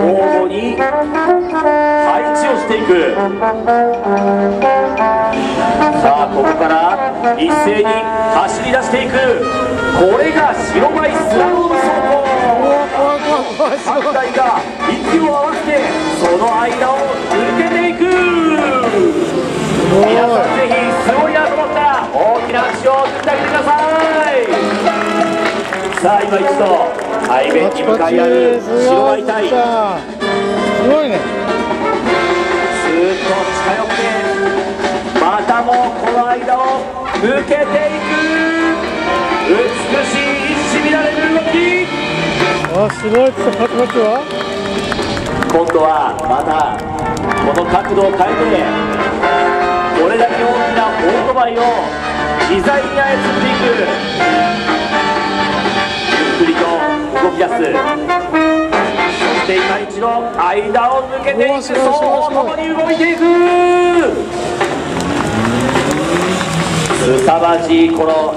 交互に配置をしていく。さあここから一斉に走り出していく。これが白バイスラローム走行各台が息を合わせてその間を抜けていく。皆さんぜひすごいなと思ったら大きな拍手を送ってあげてください。さあ今一度背面に向かい合う白バイ隊。スーッすごいね。と近寄ってまたもこの間を抜けていく。美しい一糸乱れる動き。あすごいパチパチは。今度はまたこの角度を変えてこれだけ大きなオートバイを自在に操っていく動き出す。そして今一度間を抜けていく。双方ともに動いていく。凄まじいこの